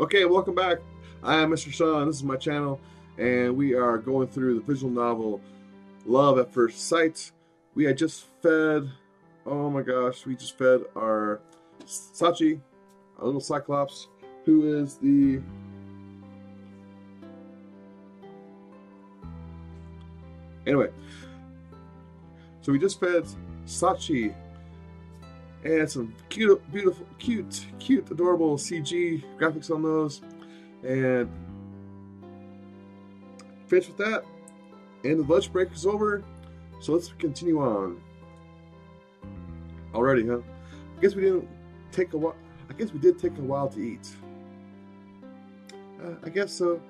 Okay, welcome back. I am Mr. Sean. This is my channel, and we are going through the visual novel Love at First Sight. We had just fed, oh my gosh, we just fed our Sachi, our little Cyclops, who is the Anyway, so we just fed Sachi and some cute, beautiful, cute, cute, adorable CG graphics on those, and finished with that. And the lunch break is over, so let's continue on. Already, huh? I guess we didn't take a while. I guess we did take a while to eat. Uh, I guess so.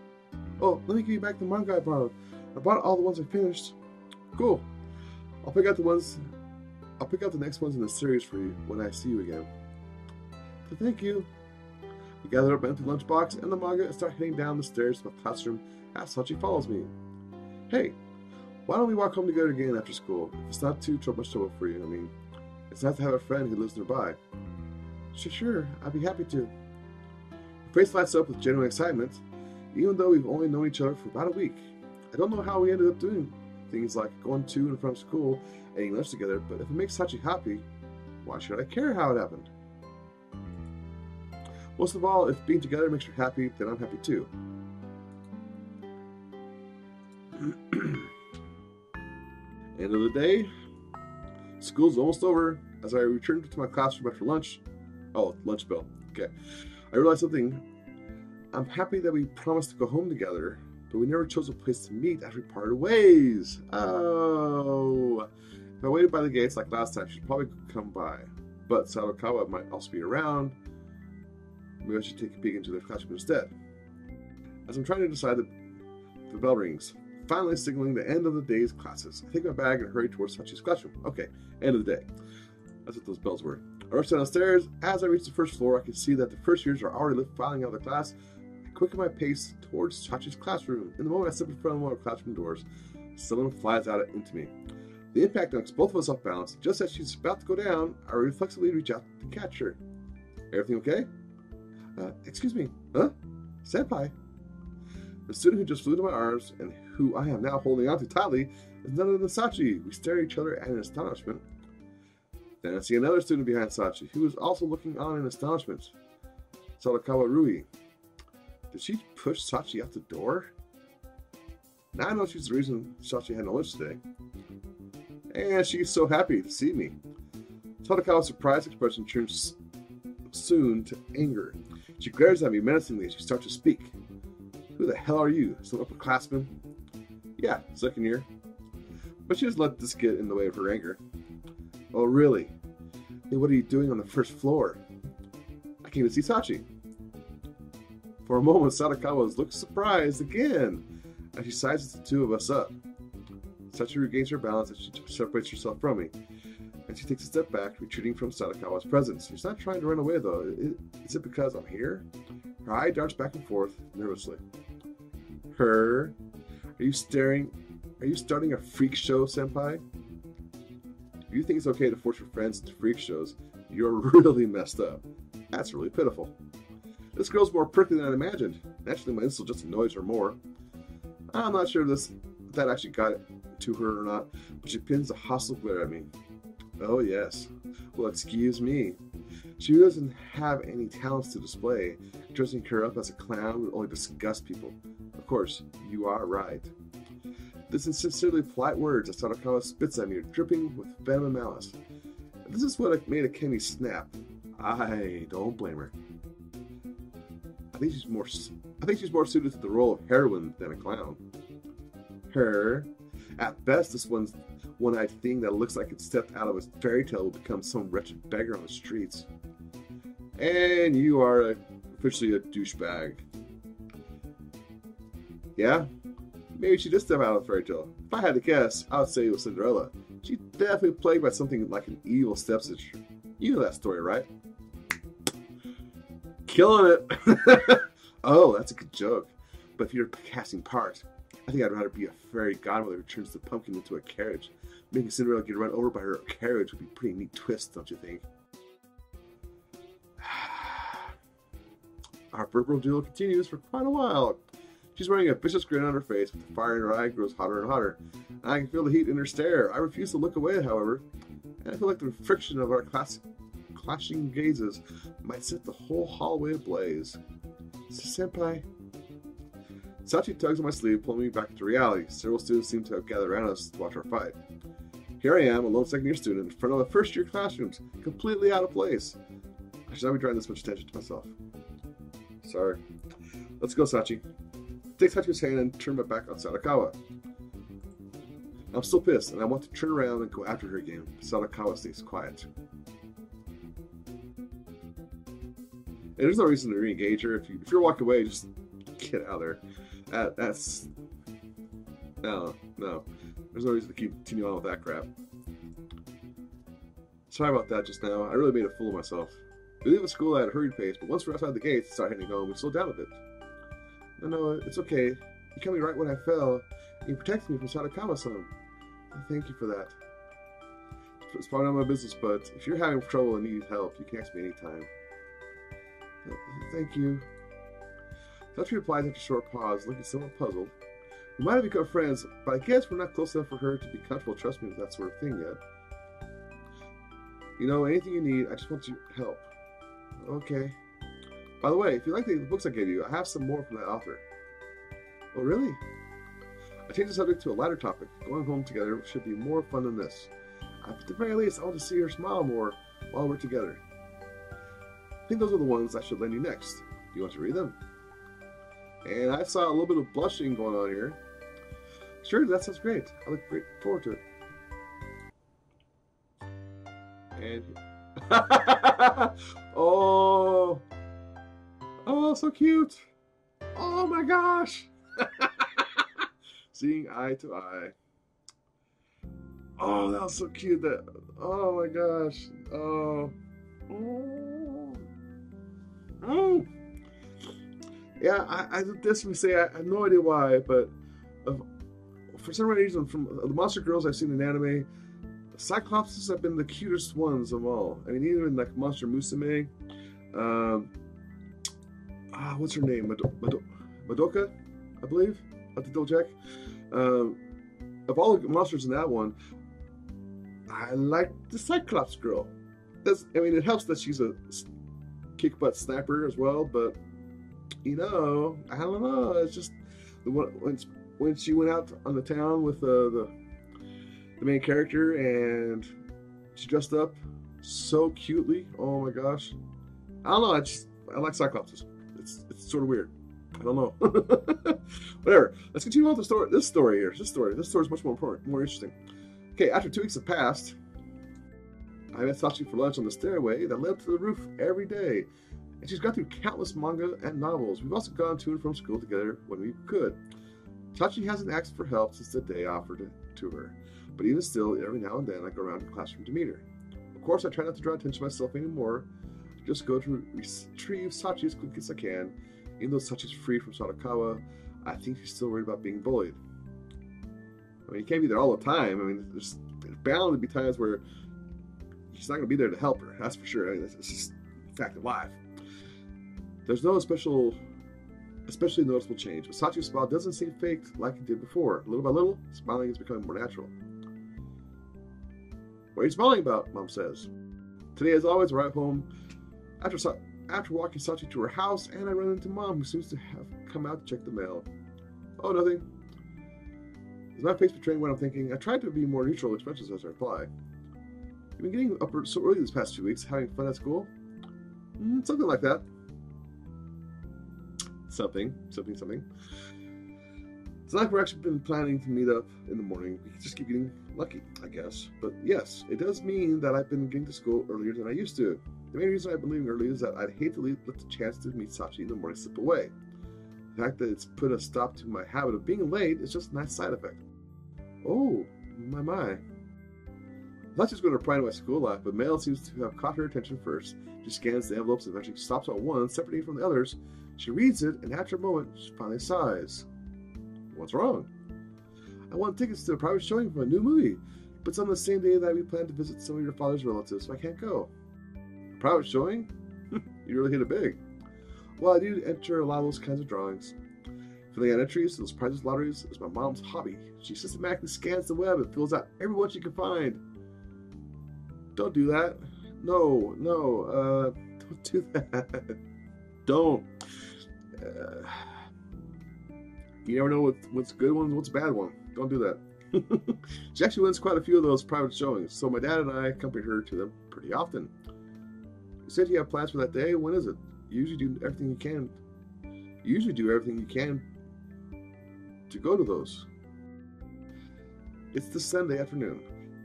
Oh, let me give you back the manga I borrowed. I bought all the ones I finished. Cool. I'll pick out the ones I'll pick out the next ones in the series for you when I see you again. So thank you. We gather up my empty lunchbox and the manga and start heading down the stairs to the classroom as Sachi follows me. Hey, why don't we walk home together again after school? If it's not too much trouble for you, I mean, it's nice to have a friend who lives nearby. Sure, sure, I'd be happy to. Her face lights up with genuine excitement, even though we've only known each other for about a week. I don't know how we ended up doing things like going to and from school and eating lunch together, but if it makes Sachi happy, why should I care how it happened? Most of all, if being together makes her happy, then I'm happy too. End of the day, school's almost over. As I returned to my classroom after lunch, oh, lunch bell. Okay, I realized something. I'm happy that we promised to go home together, but we never chose a place to meet after we parted ways. Oh. If I waited by the gates like last time, she'd probably come by. But Sadokawa might also be around. Maybe I should take a peek into the classroom instead. As I'm trying to decide, the, the bell rings, finally signaling the end of the day's classes. I take my bag and hurry towards Sachi's classroom. Okay, end of the day. That's what those bells were. I rush downstairs. As I reach the first floor, I can see that the first years are already filing out of the class quicken my pace towards Sachi's classroom. In the moment I step in front of one of the classroom doors, someone flies out into me. The impact knocks both of us off balance. Just as she's about to go down, I reflexively reach out to catch her. Everything okay? Uh, excuse me. Huh? Senpai. The student who just flew to my arms and who I am now holding onto tightly is none other than Sachi. We stare at each other in astonishment. Then I see another student behind Sachi, who is also looking on in astonishment. Sadokawa Rui. Did she push Sachi out the door? Now I know she's the reason Sachi had no lunch today. And she's so happy to see me. Sadokawa's surprised expression turns soon to anger. She glares at me menacingly as she starts to speak. Who the hell are you? Some upperclassman? Yeah, second year. But she just let this get in the way of her anger. Oh, really? Hey, what are you doing on the first floor? I came to see Sachi. For a moment, Sadokawa looks surprised again as she sizes the two of us up. Sachi regains her balance as she separates herself from me, and she takes a step back, retreating from Sadokawa's presence. She's not trying to run away, though. Is it because I'm here? Her eye darts back and forth nervously. Her? Are you staring? Are you starting a freak show, Senpai? If you think it's okay to force your friends into freak shows, you're really messed up. That's really pitiful. This girl's more prickly than I imagined. Naturally, my insult just annoys her more. I'm not sure this that actually got to her or not, but she pins a hostile glare at me. Oh, yes. Well, excuse me. She doesn't have any talents to display. Dressing her up as a clown would only disgust people. Of course, you are right. This is sincerely polite words that Sadokawa spits at me, dripping with venom and malice. This is what made Akemi snap. I don't blame her think she's more. I think she's more suited to the role of heroine than a clown. Her, at best, this one's one-eyed thing that looks like it stepped out of a fairy tale will become some wretched beggar on the streets. And you are officially a douchebag. Yeah, maybe she did step out of a fairy tale. If I had to guess, I would say it was Cinderella. She's definitely plagued by something like an evil stepsister. You know that story, right? Killing it. oh, that's a good joke. But if you're casting parts, I think I'd rather be a fairy godmother who turns the pumpkin into a carriage. Making Cinderella get run over by her carriage would be a pretty neat twist, don't you think? Our verbal duel continues for quite a while. She's wearing a vicious grin on her face, but the fire in her eye grows hotter and hotter. I can feel the heat in her stare. I refuse to look away, however, and I feel like the friction of our class- clashing gazes might set the whole hallway ablaze. Senpai. Sachi tugs on my sleeve, pulling me back to reality. Several students seem to have gathered around us to watch our fight. Here I am, a lone second year student, in front of a first year classrooms, completely out of place. I should not be drawing this much attention to myself. Sorry. Let's go, Sachi. Take Sachi's hand and turn my back on Sadokawa. I'm still pissed, and I want to turn around and go after her again. but Sadokawa stays quiet. And there's no reason to re-engage her. If, you, if you're walking away, just get out of there. That, that's... No, no. There's no reason to keep continue on with that crap. Sorry about that just now. I really made a fool of myself. We leave the school at a hurried pace, but once we're outside the gates and start heading home, we slow down a bit. No, no, it's okay. You caught me right when I fell, and you protected me from Sadokawa-san. Thank you for that. It's probably not my business, but if you're having trouble and need help, you can ask me anytime. Thank you. Sachi replies after a short pause, looking somewhat puzzled. We might have become friends, but I guess we're not close enough for her to be comfortable trusting me with that sort of thing yet. You know, anything you need, I just want your help. Okay. By the way, if you like the books I gave you, I have some more from that author. Oh, really? I changed the subject to a lighter topic. Going home together should be more fun than this. At the very least, I want to see her smile more while we're together. Think those are the ones I should lend you next. Do you want to read them? And I saw a little bit of blushing going on here. Sure, that sounds great. I look great forward to it. And oh, oh, so cute. Oh my gosh. Seeing eye to eye. Oh, that was so cute. That. Oh my gosh. Oh. Oh. Oh. Yeah, I, I this we say I, have no idea why, but uh, for some reason, from the monster girls I've seen in anime, Cyclopses have been the cutest ones of all. I mean, even like Monster Musume, um, ah, what's her name? Mad- Mad- Madoka, I believe. I have to double check. Um, of all the monsters in that one, I like the Cyclops girl. That's, I mean, it helps that she's a kick butt snapper as well, but you know, I don't know. It's just the one when when she went out on the town with uh, the the main character and she dressed up so cutely. Oh my gosh, I don't know. I just I like Cyclops. It's it's sort of weird. I don't know. Whatever. Let's continue on with the story. This story here. This story. This story is much more important, more interesting. Okay, after two weeks have passed, I met Sachi for lunch on the stairway that led to the roof every day and she's gone through countless manga and novels. We've also gone to and from school together when we could. Sachi hasn't asked for help since the day I offered it to her, but even still, every now and then I go around the classroom to meet her. Of course, I try not to draw attention to myself anymore. Just go to retrieve Sachi as quick as I can. Even though Sachi's free from Sadokawa, I think she's still worried about being bullied. I mean, you can't be there all the time. I mean, there's bound to be times where she's not going to be there to help her. That's for sure. I mean, it's just fact of life. There's no special, especially noticeable change. Sachi's smile doesn't seem faked like it did before. Little by little, smiling is becoming more natural. What are you smiling about? Mom says. Today, as always, arrive home after after walking Sachi to her house, and I run into Mom, who seems to have come out to check the mail. Oh, nothing. Is my face betraying what I'm thinking? I tried to be more neutral expressions as I reply. You've been getting up so early this past few weeks, having fun at school? Mm, something like that something, something, something. It's not like we're actually been planning to meet up in the morning. We just keep getting lucky, I guess. But yes, it does mean that I've been getting to school earlier than I used to. The main reason I've been leaving early is that I'd hate to leave, let the chance to meet Sachi in the morning slip away. The fact that it's put a stop to my habit of being late is just a nice side effect. Oh, my my. Thought going to reply to my school life, but mail seems to have caught her attention first. She scans the envelopes and eventually stops on one, separating from the others, she reads it, and after a moment, she finally sighs. What's wrong? I want tickets to a private showing for a new movie, but it's on the same day that we plan to visit some of your father's relatives, so I can't go. Private showing? you really hit it big. Well, I do enter a lot of those kinds of drawings. Filling out entries to those prizes lotteries is my mom's hobby. She systematically scans the web and fills out everyone she can find. Don't do that. No, no, uh, don't do that. don't. Uh, you never know what, what's good one, what's bad one. Don't do that. she actually wins quite a few of those private showings, so my dad and I accompany her to them pretty often. You said you have plans for that day. When is it? You usually do everything you can. You usually do everything you can to go to those. It's the Sunday afternoon.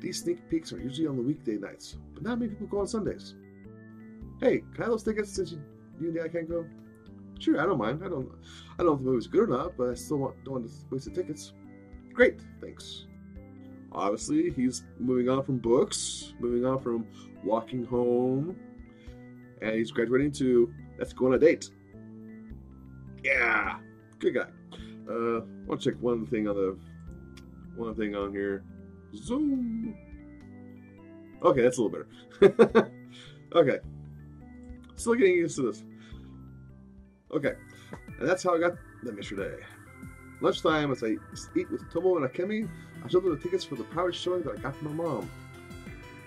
These sneak peeks are usually on the weekday nights, but not many people go on Sundays. Hey, can I have those tickets since you, you and Dad can't go? Sure, I don't mind. I don't, I don't know if the movie's good or not, but I still want, don't want to waste the tickets. Great, thanks. Obviously, he's moving on from books, moving on from walking home, and he's graduating to let's go on a date. Yeah, good guy. Uh, I want to check one thing on the one thing on here. Zoom. Okay, that's a little better. okay, still getting used to this. Okay, and that's how I got them yesterday. Lunchtime, as I eat with Tomo and Akemi, I showed them the tickets for the private showing that I got from my mom.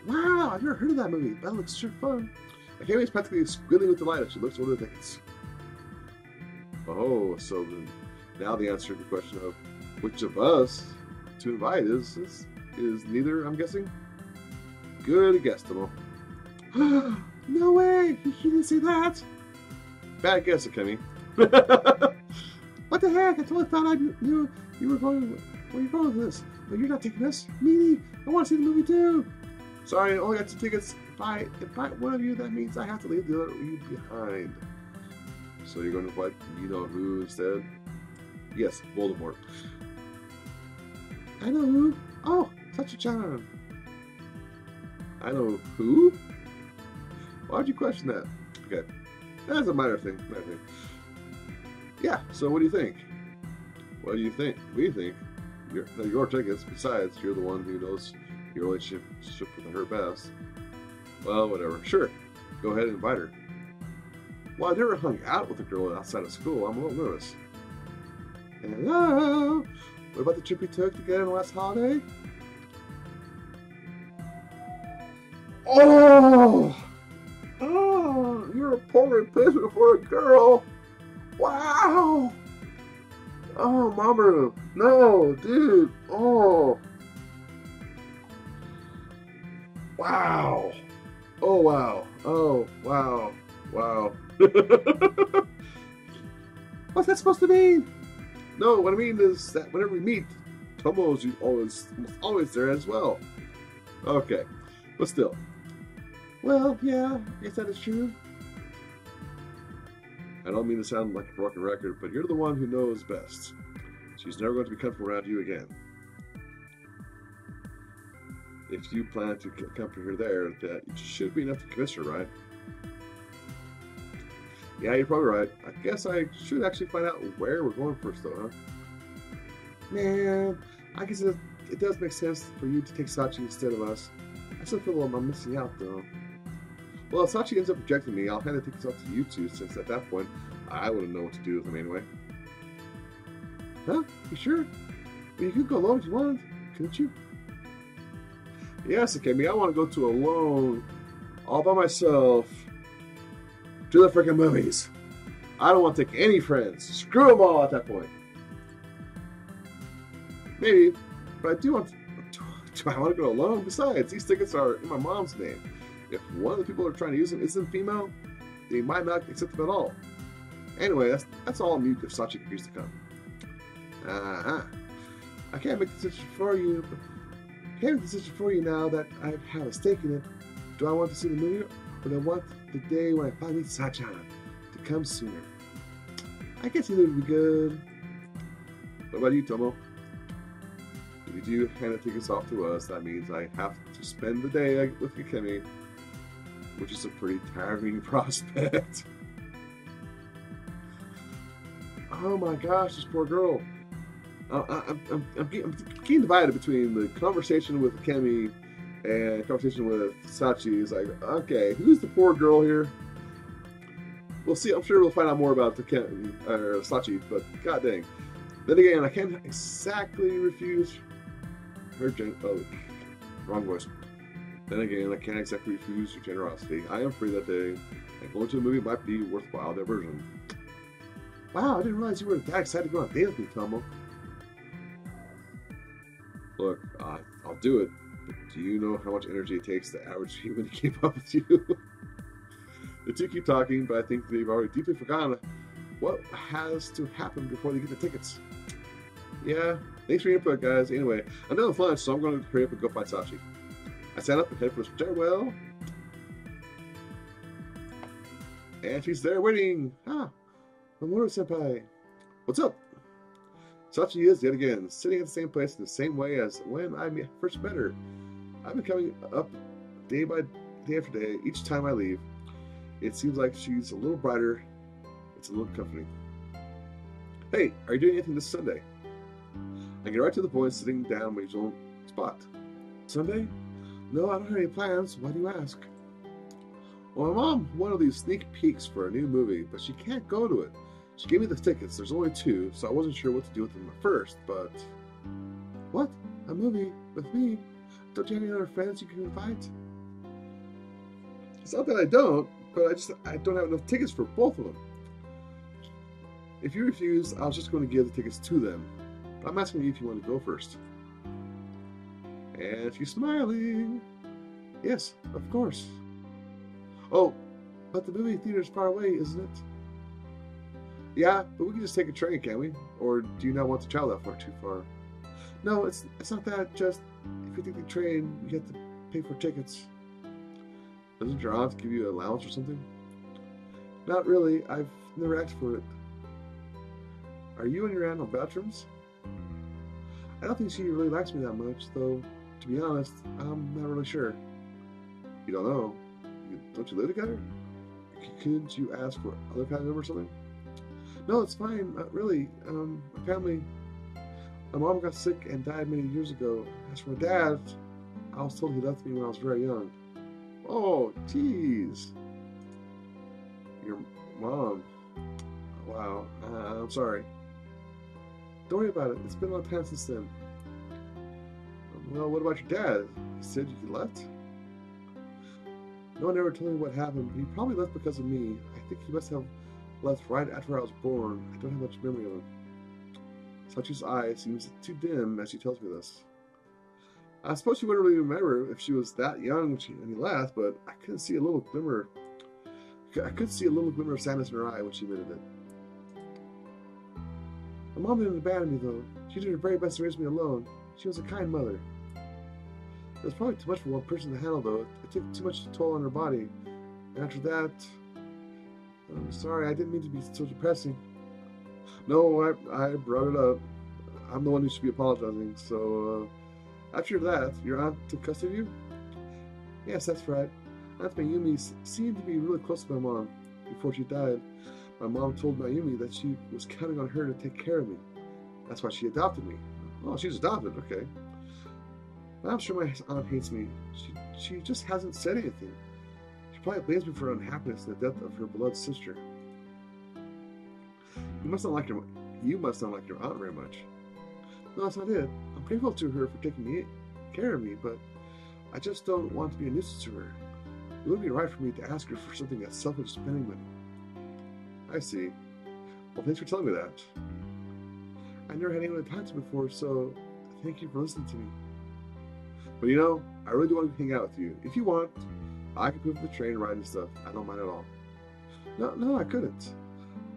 Wow, I've never heard of that movie. That looks sure fun. Akemi is practically squealing with delight as she looks over the tickets. Oh, so then now the answer to the question of which of us to invite is is, is neither, I'm guessing. Good guess, Tomo. no way! He didn't say that! Bad guess, Akemi. what the heck? I totally thought I knew you were going. Where are you going with this? But you're not taking this. Me, I want to see the movie too. Sorry, I only got two tickets. If I invite one of you, that means I have to leave the other you behind. So you're going to invite you know who instead? Yes, Voldemort. I know who. Oh, such a charm. I know who. Why'd you question that? Okay, that's a minor thing. Minor thing. Yeah. So what do you think? What do you think? We think? Your, your tickets. Besides, you're the one who knows your relationship with her best. Well, whatever. Sure. Go ahead and invite her. Well, I never hung out with a girl outside of school. I'm a little nervous. Hello? What about the trip we took together last holiday? Oh! Oh! You're a poor replacement for a girl! Wow! Oh, Mamoru! No, dude! Oh! Wow! Oh, wow! Oh, wow! Wow! What's that supposed to mean? No, what I mean is that whenever we meet, Tomo's always always there as well. Okay, but still. Well, yeah, I guess that is true. I don't mean to sound like a broken record, but you're the one who knows best. She's never going to be comfortable around you again. If you plan to accompany her there, that should be enough to convince her, right? Yeah, you're probably right. I guess I should actually find out where we're going first, though, huh? Man, I guess it, it does make sense for you to take Sachi instead of us. I'm missing out, though. Well, if Sachi ends up rejecting me, I'll hand the tickets off to you two, since at that point, I wouldn't know what to do with them anyway. Huh? You sure? You could go alone if you wanted, couldn't you? Yes, me. I want to go to alone, all by myself, to the freaking movies. I don't want to take any friends. Screw them all at that point. Maybe, but I do want to. I want to go alone? Besides, these tickets are in my mom's name. If one of the people are trying to use them isn't female, they might not accept them at all. Anyway, that's that's all mute if Sachi agrees to come. Uh-huh. I can't make the decision for you. I can't make the decision for you now that I have a stake in it. Do I want to see the movie, or do I want the day when I finally meet Sachan to come sooner? I guess either would be good. What about you, Tomo? If you do hand the tickets off to us, that means I have to spend the day with Akemi, which is a pretty tiring prospect. oh my gosh, this poor girl. Uh, I, I'm, I'm, I'm, I'm getting divided between the conversation with Akemi and conversation with Sachi. Is like, okay, who's the poor girl here? we'll see. I'm sure we'll find out more about the Ken, uh, Sachi, but god dang. Then again, I can't exactly refuse her oh, wrong voice. Then again, I can't exactly refuse your generosity. I am free that day, and going to the movie might be worthwhile diversion. Wow, I didn't realize you were that excited to go on a date with me, Tomo. Look, uh, I'll do it, but do you know how much energy it takes the average human to keep up with you? the two keep talking, but I think they've already deeply forgotten what has to happen before they get the tickets. Yeah, thanks for your input, guys. Anyway, I'm so I'm going to hurry up and go find Sachi. I stand up and head for the stairwell. And she's there waiting. Ah, Mamoru senpai. What's up? Sachi is yet again sitting at the same place in the same way as when I first met her. I've been coming up day by day after day. Each time I leave, it seems like she's a little brighter. It's a little comforting. Hey, are you doing anything this Sunday? I get right to the point, sitting down my usual spot. Sunday? No, I don't have any plans. Why do you ask? Well, my mom wanted these sneak peeks for a new movie, but she can't go to it. She gave me the tickets. There's only two, so I wasn't sure what to do with them at first, but. What? A movie? With me? Don't you have any other friends you can invite? It's not that I don't, but I just I don't have enough tickets for both of them. If you refuse, I was just going to give the tickets to them. But I'm asking you if you want to go first. And she's smiling. Yes, of course. Oh, but the movie theater's far away, isn't it? Yeah, but we can just take a train, can't we? Or do you not want to travel that far too far? No, it's it's not that. Just if you take the train, you have to pay for tickets. Doesn't your aunt give you an allowance or something? Not really. I've never asked for it. Are you and your aunt on bad terms? I don't think she really likes me that much, though. To be honest, I'm not really sure. You don't know? Don't you live together? Couldn't you ask for other family members or something? No, it's fine. Not really. Um, my family. My mom got sick and died many years ago. As for my dad, I was told he left me when I was very young. Oh, jeez. Your mom. Wow. Uh, I'm sorry. Don't worry about it. It's been a long time since then. Um, well, what about your dad? He said you left? No one ever told me what happened, but he probably left because of me. I think he must have left right after I was born. I don't have much memory of him. Sachi's eye seems too dim as she tells me this. I suppose she wouldn't really remember if she was that young when, she, when he left, but I couldn't see a little glimmer. I could see a little glimmer of sadness in her eye when she admitted it. My mom didn't abandon me, though. She did her very best to raise me alone. She was a kind mother. It was probably too much for one person to handle, though. It took too much toll on her body. And after that, I'm sorry, I didn't mean to be so depressing. No, I, I brought it up. I'm the one who should be apologizing. So, uh, after that, your aunt took custody of you? Yes, that's right. Aunt Mayumi seemed to be really close to my mom before she died. My mom told Mayumi that she was counting on her to take care of me. That's why she adopted me. Oh, she's adopted, okay. But I'm sure my aunt hates me. She, she just hasn't said anything. She probably blames me for unhappiness and the death of her beloved sister. You must not like your you must not like your aunt very much. No, that's not it. I'm grateful to her for taking me care of me, but I just don't want to be a nuisance to her. It wouldn't be right for me to ask her for something that's selfish spending money. I see. Well, thanks for telling me that. I never had anyone talk to before, so thank you for listening to me. But you know, I really do want to hang out with you. If you want, I can pay for the train ride and stuff. I don't mind at all. No, no, I couldn't.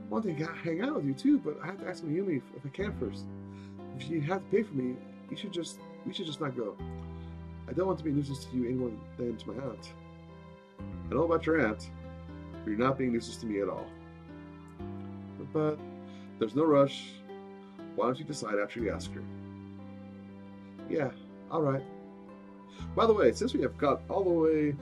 I want to hang out with you too, but I have to ask Mayumi if, if I can first. If you have to pay for me, you should just we should just not go. I don't want to be a nuisance to you any more than to my aunt. I know about your aunt, but you're not being nuisance to me at all. But there's no rush. Why don't you decide after you ask her? Yeah, all right. By the way, since we have got all the way,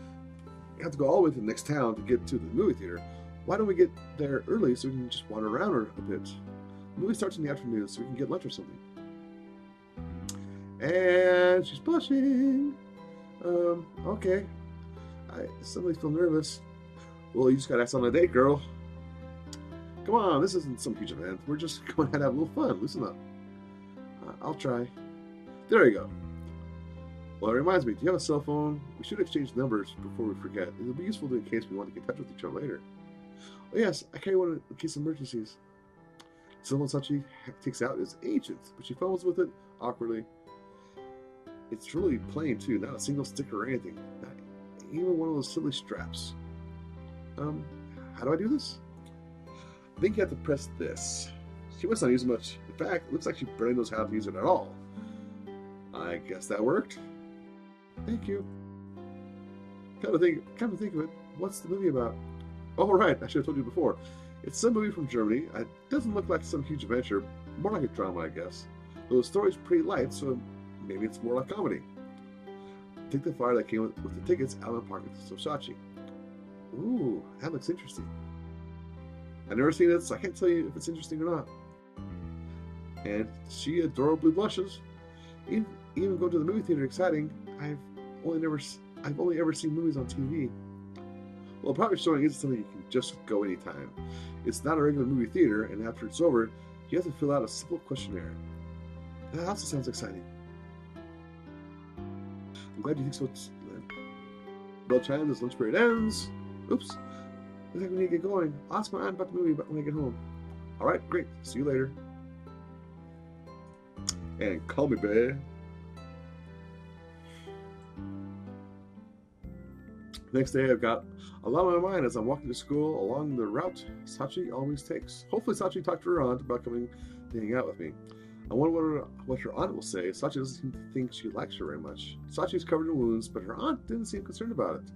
have to go all the way to the next town to get to the movie theater, why don't we get there early so we can just wander around a bit? The movie starts in the afternoon, so we can get lunch or something. And she's blushing. Um, okay. I suddenly feel nervous. Well, you just gotta ask on a date, girl. Come on, this isn't some huge event. We're just going to have a little fun. Loosen up. Uh, I'll try. There you go. Well, it reminds me, do you have a cell phone? We should exchange numbers before we forget. It'll be useful in case we want to get in touch with each other later. Oh, yes, I carry one in case of emergencies. Someone Sachi takes out is ancient, but she fumbles with it awkwardly. It's really plain, too, not a single sticker or anything. Not even one of those silly straps. Um, how do I do this? I think you have to press this. She must not use much. In fact, it looks like she barely knows how to use it at all. I guess that worked. Thank you. Come to think, come to think of it, what's the movie about? Oh, right, I should have told you before. It's some movie from Germany. It doesn't look like some huge adventure, more like a drama, I guess. Though the story's pretty light, so maybe it's more like comedy. Take the flyer that came with, with the tickets out of my pocket to Sosachi. Ooh, that looks interesting. I've never seen it, so I can't tell you if it's interesting or not. And she adorably blushes. Even, even go to the movie theater exciting. I've only never I've only ever seen movies on TV. Well, probably showing isn't something you can just go anytime. It's not a regular movie theater, and after it's over, you have to fill out a simple questionnaire. That also sounds exciting. I'm glad you think so. Bell chimes as lunch period ends. Oops. Looks like we need to get going. Ask my aunt about the movie but when I get home. Alright, great. See you later. And call me, babe. Next day, I've got a lot on my mind as I'm walking to school along the route Sachi always takes. Hopefully, Sachi talked to her aunt about coming to hang out with me. I wonder what her, what her aunt will say. Sachi doesn't think she likes her very much. Sachi's covered in wounds, but her aunt didn't seem concerned about it.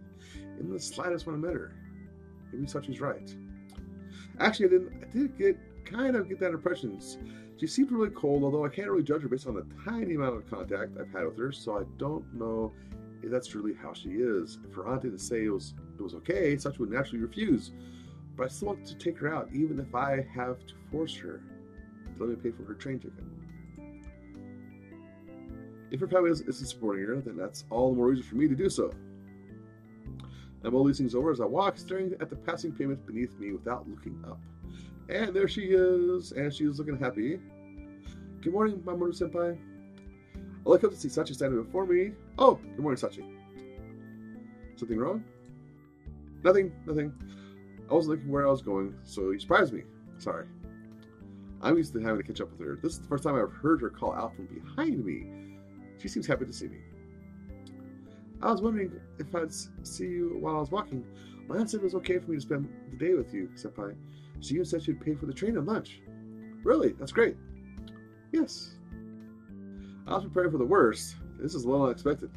In the slightest when I met her. Maybe Sachi's right. Actually, I didn't. I did get kind of get that impression. She seemed really cold, although I can't really judge her based on the tiny amount of contact I've had with her. So I don't know if that's really how she is. If her aunt didn't say it was it was okay, Sachi would naturally refuse. But I still want to take her out, even if I have to force her to let me pay for her train ticket. If her family isn't supporting her, then that's all the more reason for me to do so. I'm all these things over as I walk, staring at the passing pavement beneath me without looking up. And there she is, and she is looking happy. Good morning, my Mamoru Senpai. I look up to see Sachi standing before me. Oh, good morning, Sachi. Something wrong? Nothing, nothing. I wasn't looking where I was going, so you surprised me. Sorry. I'm used to having to catch up with her. This is the first time I've heard her call out from behind me. She seems happy to see me. I was wondering if I'd see you while I was walking. My aunt said it was okay for me to spend the day with you, Senpai. She even said she'd pay for the train and lunch. Really? That's great. Yes. I was preparing for the worst. This is a little unexpected.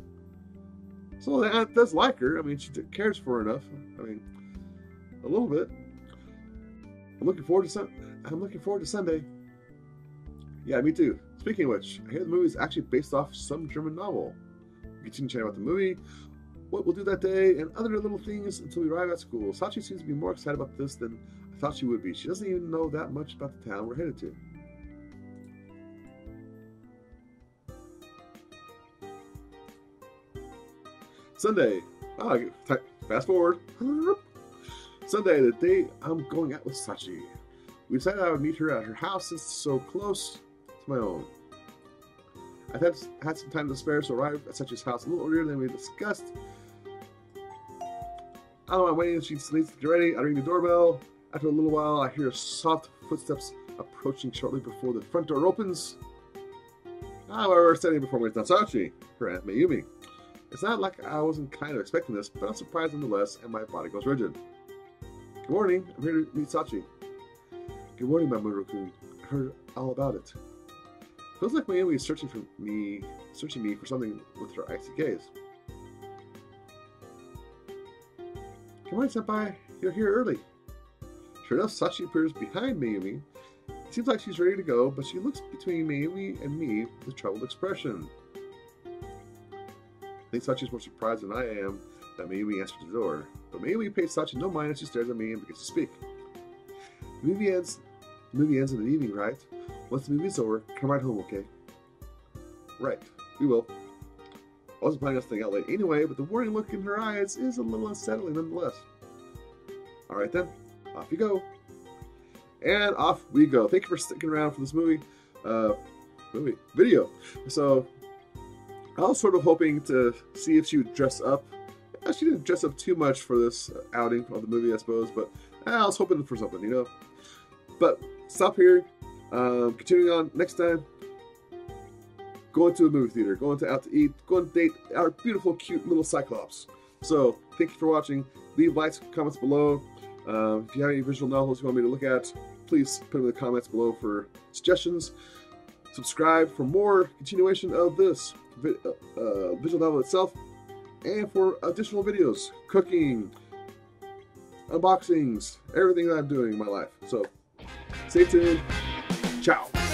So the aunt does like her. I mean, she cares for her enough. I mean, a little bit. I'm looking forward to sun. I'm looking forward to Sunday. Yeah, me too. Speaking of which, I hear the movie is actually based off some German novel. Continue chatting about the movie, what we'll do that day, and other little things until we arrive at school. Sachi seems to be more excited about this than I thought she would be. She doesn't even know that much about the town we're headed to. Sunday. Oh, fast forward. Sunday, the day I'm going out with Sachi. We decided I would meet her at her house since it's so close to my own. I've had, had some time to spare, so arrived at Sachi's house a little earlier than we discussed. Don't know, I'm waiting, she needs get ready. I ring the doorbell. After a little while, I hear soft footsteps approaching shortly before the front door opens. Ah, However, standing before me is not Sachi, her Aunt Mayumi. It's not like I wasn't kind of expecting this, but I'm surprised nonetheless, and my body goes rigid. Good morning, I'm here to meet Sachi. Good morning, Mamoru-kun. I heard all about it. Feels like Mayumi is searching for me, searching me for something with her icy gaze. Come on, Senpai. You're here early. Sure enough, Sachi appears behind Mayumi. It seems like she's ready to go, but she looks between Mayumi and me with a troubled expression. I think Sachi's more surprised than I am that Mayumi answers the door. But Mayumi pays Sachi no mind as she stares at me and begins to speak. The movie ends, the movie ends in the evening, right? Once the movie's over, come right home, okay? Right, we will. I wasn't planning on staying out late anyway, but the warning look in her eyes is a little unsettling nonetheless. Alright then, off you go. And off we go. Thank you for sticking around for this movie, uh, movie video. So I was sort of hoping to see if she would dress up. She didn't dress up too much for this outing of the movie, I suppose, but I was hoping for something, you know. But stop here. Um, continuing on next time. Going to a movie theater, going to out to eat, going to date our beautiful, cute little Cyclops. So, thank you for watching. Leave likes, comments below. Um, if you have any visual novels you want me to look at, please put them in the comments below for suggestions. Subscribe for more continuation of this uh, uh, visual novel itself, and for additional videos, cooking, unboxings, everything that I'm doing in my life. So, stay tuned. Tchau.